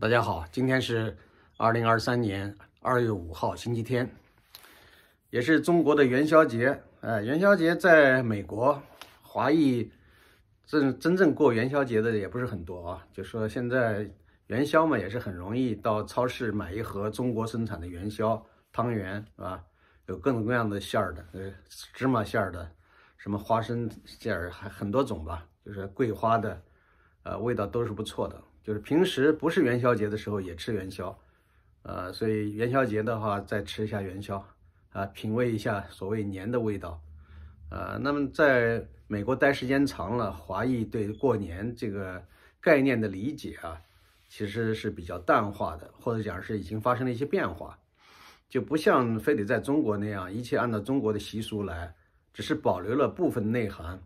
大家好，今天是二零二三年二月五号，星期天，也是中国的元宵节。呃，元宵节在美国，华裔真真正过元宵节的也不是很多啊。就说现在元宵嘛，也是很容易到超市买一盒中国生产的元宵汤圆啊，有各种各样的馅儿的，呃，芝麻馅儿的，什么花生馅儿，还很多种吧，就是桂花的，呃，味道都是不错的。就是平时不是元宵节的时候也吃元宵，呃，所以元宵节的话再吃一下元宵，啊，品味一下所谓年的味道，呃，那么在美国待时间长了，华裔对过年这个概念的理解啊，其实是比较淡化的，或者讲是已经发生了一些变化，就不像非得在中国那样一切按照中国的习俗来，只是保留了部分内涵。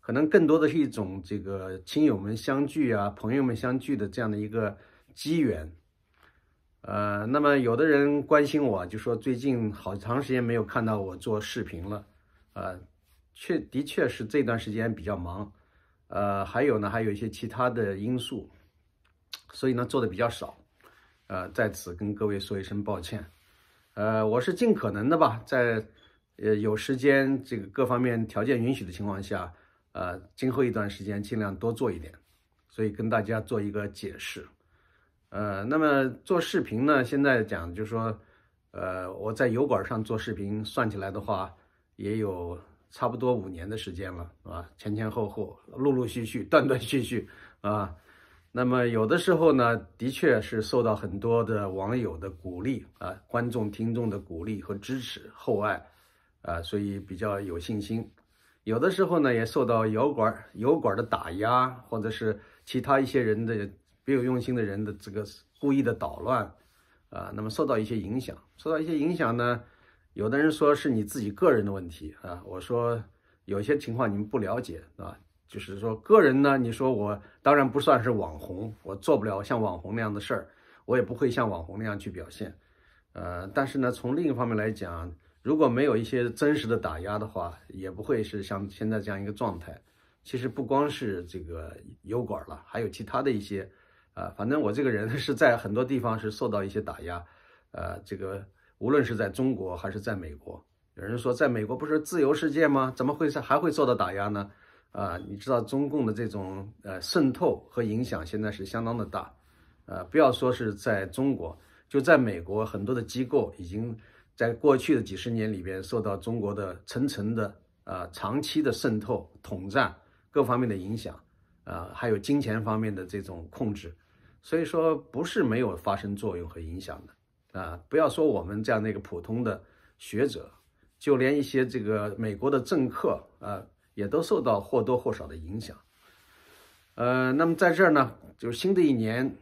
可能更多的是一种这个亲友们相聚啊，朋友们相聚的这样的一个机缘，呃，那么有的人关心我，就说最近好长时间没有看到我做视频了，呃，确的确是这段时间比较忙，呃，还有呢，还有一些其他的因素，所以呢做的比较少，呃，在此跟各位说一声抱歉，呃，我是尽可能的吧，在呃有时间这个各方面条件允许的情况下。呃，今后一段时间尽量多做一点，所以跟大家做一个解释。呃，那么做视频呢，现在讲就是说，呃，我在油管上做视频，算起来的话，也有差不多五年的时间了，啊，前前后后，陆陆续续，断断续续，啊，那么有的时候呢，的确是受到很多的网友的鼓励啊，观众听众的鼓励和支持厚爱，啊，所以比较有信心。有的时候呢，也受到油管油管的打压，或者是其他一些人的别有用心的人的这个故意的捣乱，啊，那么受到一些影响。受到一些影响呢，有的人说是你自己个人的问题啊，我说有些情况你们不了解啊，就是说个人呢，你说我当然不算是网红，我做不了像网红那样的事儿，我也不会像网红那样去表现，呃，但是呢，从另一方面来讲。如果没有一些真实的打压的话，也不会是像现在这样一个状态。其实不光是这个油管了，还有其他的一些，啊，反正我这个人是在很多地方是受到一些打压，呃，这个无论是在中国还是在美国，有人说在美国不是自由世界吗？怎么会是还会受到打压呢？啊，你知道中共的这种呃渗透和影响现在是相当的大，呃，不要说是在中国，就在美国很多的机构已经。在过去的几十年里边，受到中国的层层的啊长期的渗透、统战各方面的影响，啊，还有金钱方面的这种控制，所以说不是没有发生作用和影响的啊！不要说我们这样的一个普通的学者，就连一些这个美国的政客啊，也都受到或多或少的影响。呃，那么在这儿呢，就是新的一年。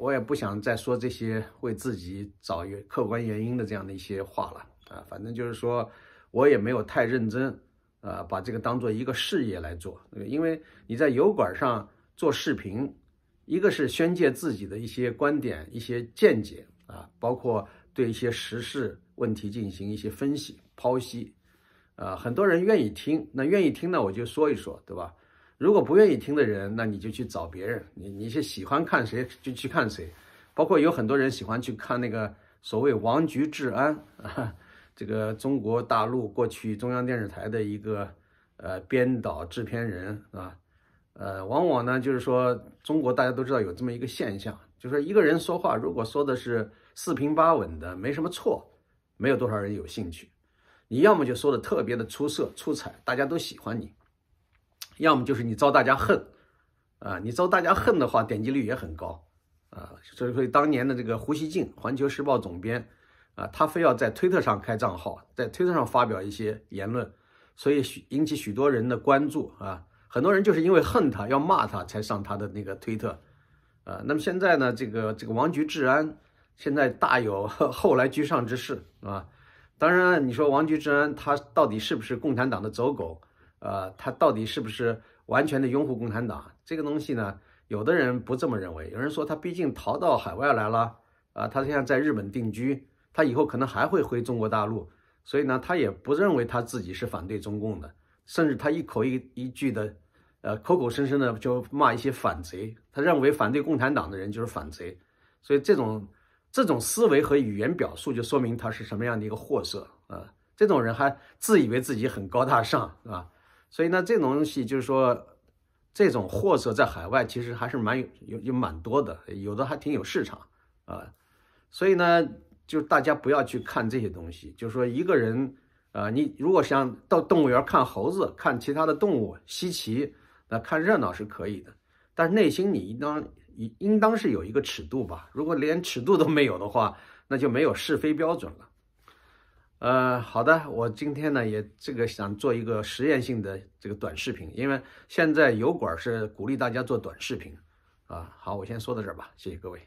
我也不想再说这些为自己找客观原因的这样的一些话了啊，反正就是说，我也没有太认真啊，把这个当做一个事业来做。因为你在油管上做视频，一个是宣介自己的一些观点、一些见解啊，包括对一些时事问题进行一些分析、剖析，啊，很多人愿意听，那愿意听呢，我就说一说，对吧？如果不愿意听的人，那你就去找别人。你你是喜欢看谁就去看谁，包括有很多人喜欢去看那个所谓王局治安 啊，这个中国大陆过去中央电视台的一个呃编导制片人啊，呃，往往呢就是说中国大家都知道有这么一个现象，就是说一个人说话如果说的是四平八稳的，没什么错，没有多少人有兴趣。你要么就说的特别的出色出彩，大家都喜欢你。要么就是你招大家恨，啊，你招大家恨的话，点击率也很高，啊，所以说当年的这个胡锡进，环球时报总编，啊，他非要在推特上开账号，在推特上发表一些言论，所以许引起许多人的关注，啊，很多人就是因为恨他，要骂他才上他的那个推特，啊，那么现在呢，这个这个王局治安现在大有 后来居上之势，啊，当然你说王局治安他到底是不是共产党的走狗？呃，他到底是不是完全的拥护共产党？这个东西呢，有的人不这么认为。有人说他毕竟逃到海外来了，啊，他现在在日本定居，他以后可能还会回中国大陆，所以呢，他也不认为他自己是反对中共的，甚至他一口一一句的，呃，口口声声的就骂一些反贼，他认为反对共产党的人就是反贼，所以这种这种思维和语言表述，就说明他是什么样的一个货色啊！这种人还自以为自己很高大上啊！所以呢，这种东西就是说，这种货色在海外其实还是蛮有有有蛮多的，有的还挺有市场啊。所以呢，就大家不要去看这些东西，就是说一个人啊，你如果想到动物园看猴子、看其他的动物稀奇，那看热闹是可以的，但是内心你应当应应当是有一个尺度吧？如果连尺度都没有的话，那就没有是非标准了。呃，好的，我今天呢也这个想做一个实验性的这个短视频，因为现在油管是鼓励大家做短视频，啊，好，我先说到这儿吧，谢谢各位。